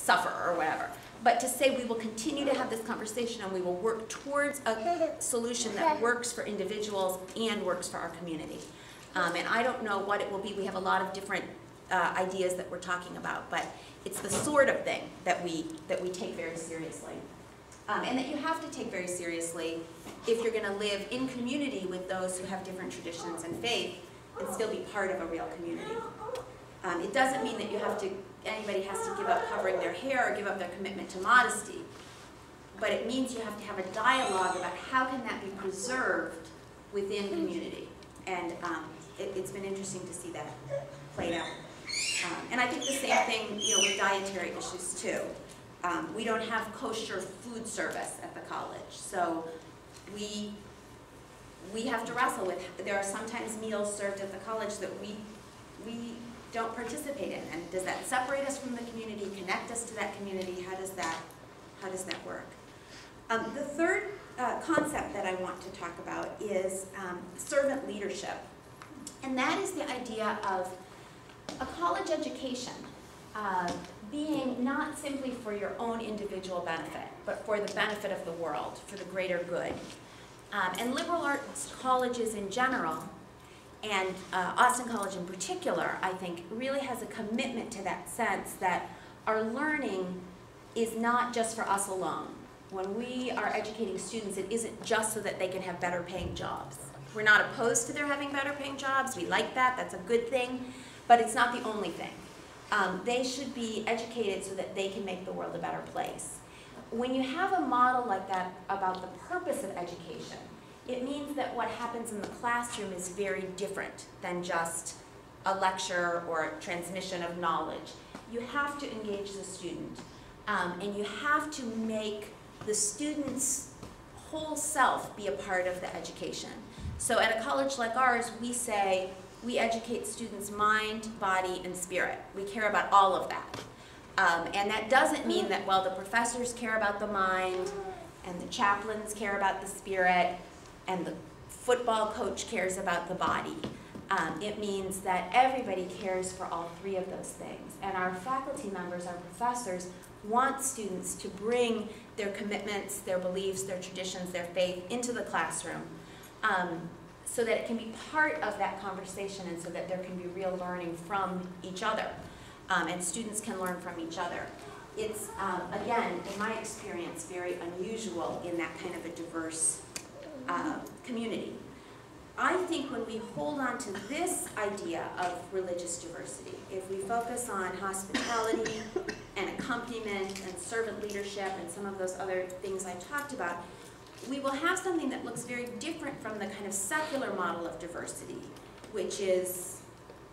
suffer or whatever. But to say we will continue to have this conversation and we will work towards a solution that works for individuals and works for our community. Um, and I don't know what it will be. We have a lot of different uh, ideas that we're talking about, but it's the sort of thing that we that we take very seriously, um, and that you have to take very seriously if you're going to live in community with those who have different traditions and faith and still be part of a real community. Um, it doesn't mean that you have to anybody has to give up covering their hair or give up their commitment to modesty, but it means you have to have a dialogue about how can that be preserved within community, and um, it, has been interesting to see that played out. Um, and I think the same thing, you know, with dietary issues too. Um, we don't have kosher food service at the college, so we we have to wrestle with. There are sometimes meals served at the college that we we don't participate in, and does that separate us from the community, connect us to that community? How does that how does that work? Um, the third uh, concept that I want to talk about is um, servant leadership, and that is the idea of a college education uh, being not simply for your own individual benefit, but for the benefit of the world, for the greater good. Um, and liberal arts colleges in general, and uh, Austin College in particular, I think, really has a commitment to that sense that our learning is not just for us alone. When we are educating students, it isn't just so that they can have better paying jobs. We're not opposed to their having better paying jobs. We like that. That's a good thing but it's not the only thing. Um, they should be educated so that they can make the world a better place. When you have a model like that about the purpose of education, it means that what happens in the classroom is very different than just a lecture or a transmission of knowledge. You have to engage the student, um, and you have to make the student's whole self be a part of the education. So at a college like ours, we say, we educate students' mind, body, and spirit. We care about all of that. Um, and that doesn't mean that, well, the professors care about the mind, and the chaplains care about the spirit, and the football coach cares about the body. Um, it means that everybody cares for all three of those things. And our faculty members, our professors, want students to bring their commitments, their beliefs, their traditions, their faith into the classroom. Um, so that it can be part of that conversation and so that there can be real learning from each other um, and students can learn from each other. It's, um, again, in my experience, very unusual in that kind of a diverse uh, community. I think when we hold on to this idea of religious diversity, if we focus on hospitality and accompaniment and servant leadership and some of those other things I talked about, we will have something that looks very different from the kind of secular model of diversity, which is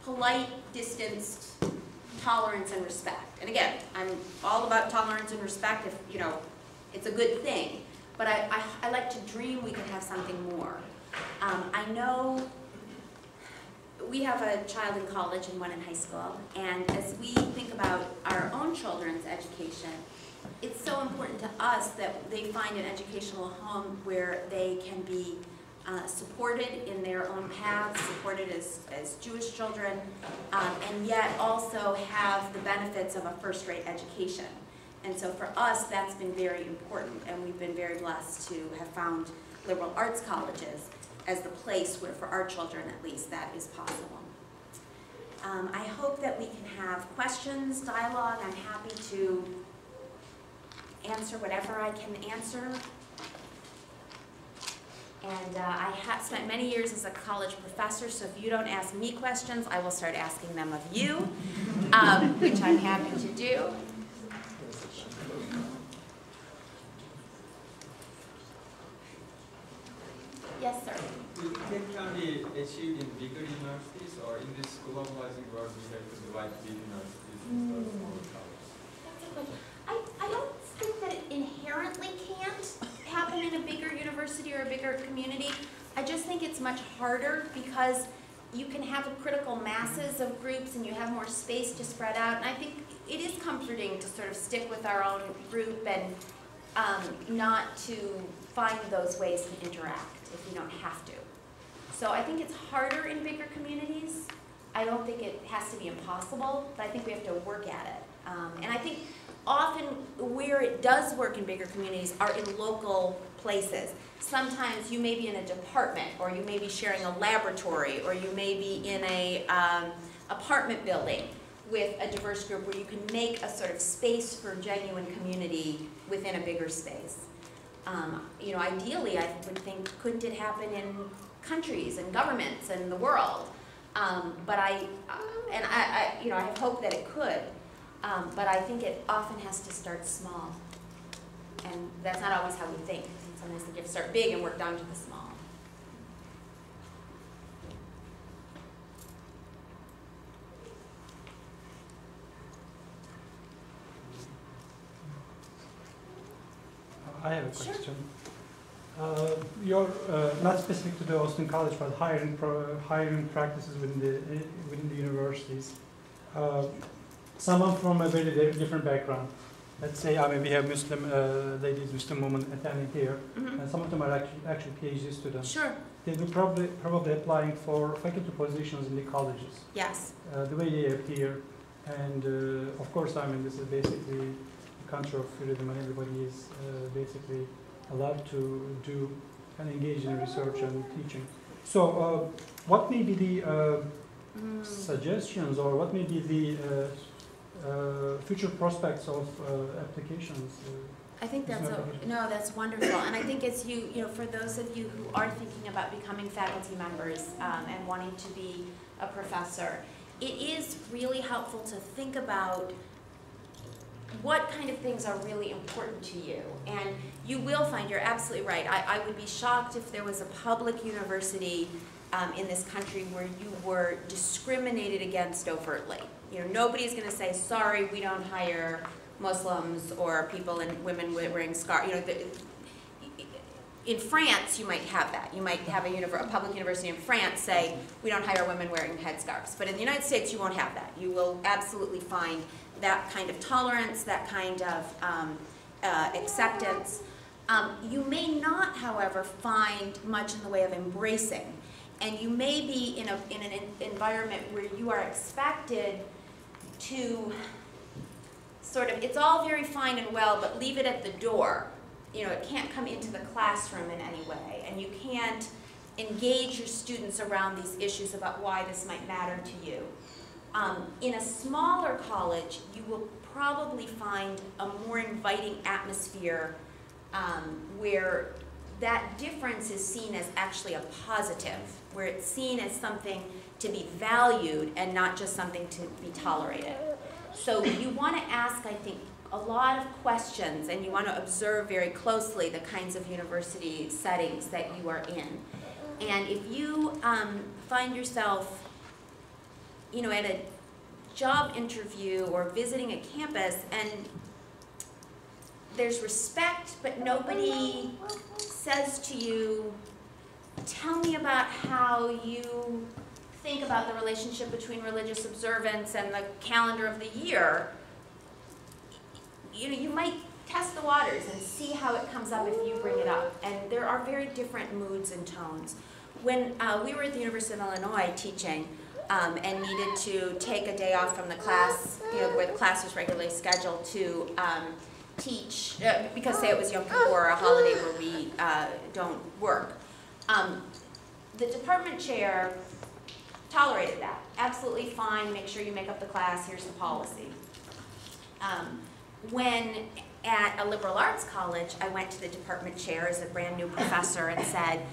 polite, distanced, tolerance and respect. And again, I'm all about tolerance and respect if, you know, it's a good thing. But I, I, I like to dream we could have something more. Um, I know we have a child in college and one in high school, and as we think about our own children's education, it's so important to us that they find an educational home where they can be uh, supported in their own paths, supported as, as Jewish children, um, and yet also have the benefits of a first-rate education. And so for us, that's been very important, and we've been very blessed to have found liberal arts colleges as the place where, for our children at least, that is possible. Um, I hope that we can have questions, dialogue. I'm happy to answer whatever I can answer. And uh, I have spent many years as a college professor, so if you don't ask me questions, I will start asking them of you, um, which I'm happy to do. Yes, sir. Tech can be achieved in bigger universities, or in this globalizing world, we have to divide big universities instead of mm. small colleges? That's a. I, I don't think that it inherently can't happen in a bigger university or a bigger community. I just think it's much harder because you can have a critical masses of groups and you have more space to spread out. And I think it is comforting to sort of stick with our own group and um, not to find those ways to interact if you don't have to. So I think it's harder in bigger communities. I don't think it has to be impossible, but I think we have to work at it. Um, and I think often where it does work in bigger communities are in local places. Sometimes you may be in a department, or you may be sharing a laboratory, or you may be in a um, apartment building with a diverse group where you can make a sort of space for genuine community within a bigger space. Um, you know, ideally, I would think, couldn't it happen in countries and governments and the world? Um, but I, uh, and I, I, you know, I have hope that it could, um, but I think it often has to start small. And that's not always how we think. Sometimes the gifts start big and work down to the small. I have a Sure. question. Uh, Your, uh, not specific to the Austin College, but hiring, pro- hiring practices within the, within the universities. Uh, Someone from a very di- different background, let's say, I mean, we have Muslim uh, ladies, Muslim women attending here, Mhm. and some of them are actually, actually PhD students. Sure, They will probably, probably applying for faculty positions in the colleges. yes. uh, the way they appear. And uh, of course, I mean, this is basically a country of freedom, and everybody is uh, basically allowed to do and engage in research and teaching. So, uh, what may be the uh, Mm. suggestions, or what may be the uh, uh, future prospects of uh, applications? Uh, I think that's, a- no, that's wonderful, and I think it's you, you know, for those of you who are thinking about becoming faculty members um, and wanting to be a professor, it is really helpful to think about what kind of things are really important to you. And you will find, you're absolutely right, I, I would be shocked if there was a public university um, in this country where you were discriminated against overtly. You know, nobody's gonna say, sorry, we don't hire Muslims or people and women wearing scarf, you know, the, in France, you might have that. You might have a, a public university in France say, we don't hire women wearing headscarves. But in the United States, you won't have that. You will absolutely find that kind of tolerance, that kind of um, uh, acceptance. Um, you may not, however, find much in the way of embracing. And you may be in, a, in an environment where you are expected to sort of, it's all very fine and well, but leave it at the door. You know, it can't come into the classroom in any way, and you can't engage your students around these issues about why this might matter to you. Um, in a smaller college, you will probably find a more inviting atmosphere um, where that difference is seen as actually a positive, where it's seen as something to be valued and not just something to be tolerated. So you want to ask, I think, a lot of questions and you want to observe very closely the kinds of university settings that you are in. And if you um, find yourself, you know, at a job interview or visiting a campus and there's respect, but nobody says to you, tell me about how you think about the relationship between religious observance and the calendar of the year, you know, you might test the waters and see how it comes up if you bring it up. And there are very different moods and tones. When uh, we were at the University of Illinois teaching um, and needed to take a day off from the class, you know, where the class was regularly scheduled to um, teach, uh, because say it was Yom Kippur a holiday where we uh, don't work. Um, the department chair tolerated that. Absolutely fine, make sure you make up the class, here's the policy. Um, when at a liberal arts college, I went to the department chair as a brand new professor and said,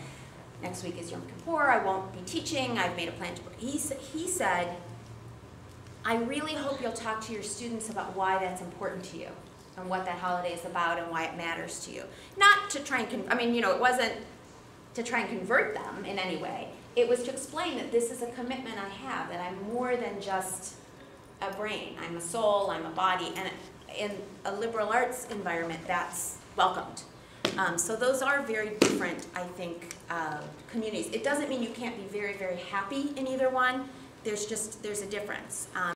next week is Yom Kippur, I won't be teaching, I've made a plan to, he, he said, I really hope you'll talk to your students about why that's important to you and what that holiday is about and why it matters to you. Not to try and, I mean, you know, it wasn't to try and convert them in any way. It was to explain that this is a commitment I have, that I'm more than just a brain. I'm a soul, I'm a body, and in a liberal arts environment, that's welcomed. Um, so those are very different, I think, uh, communities. It doesn't mean you can't be very, very happy in either one. There's just, there's a difference. Um,